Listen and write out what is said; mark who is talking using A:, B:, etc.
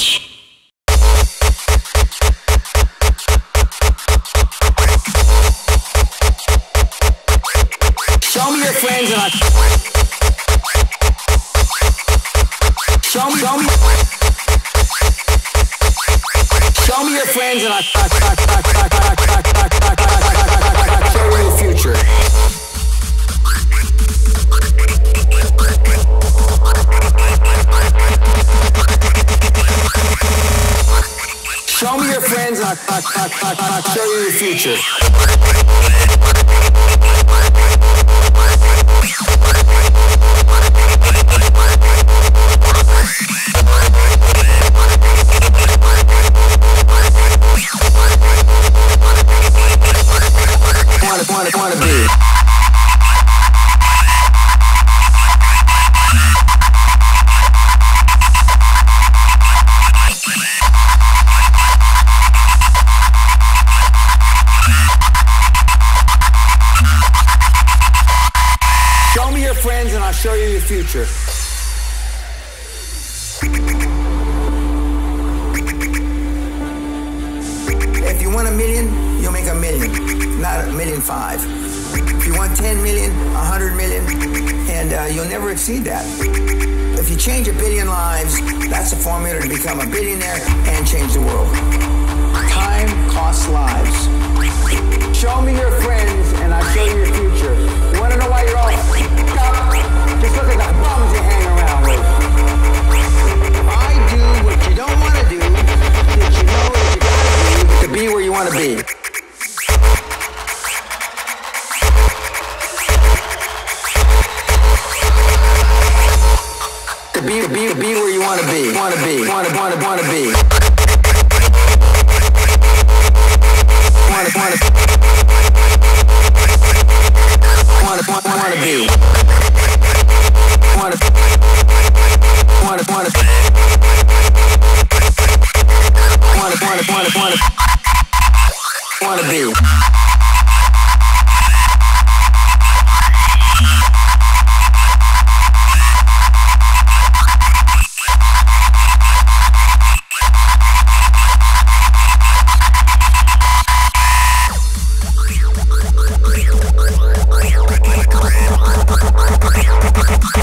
A: much.
B: Show me your friends and I. Show me, show me. Show me your friends and I. friends and I. Show you your future. Wanna, wanna, wanna be. Show me your friends and I'll show you your future. If you want a million, you'll make a million, not a million five. If you want 10 million, 100 million, and uh, you'll never exceed that. If you change a billion lives, that's the formula to become a billionaire and change the world. Time costs lives. Show me your to be, be, be where you want to be. Want to be. Want to, want to, want to be. Want to, want to. Want to, want want to be. Want to. Want to, want. Want to, want to, want to, want to. Want to be. Пока-пока.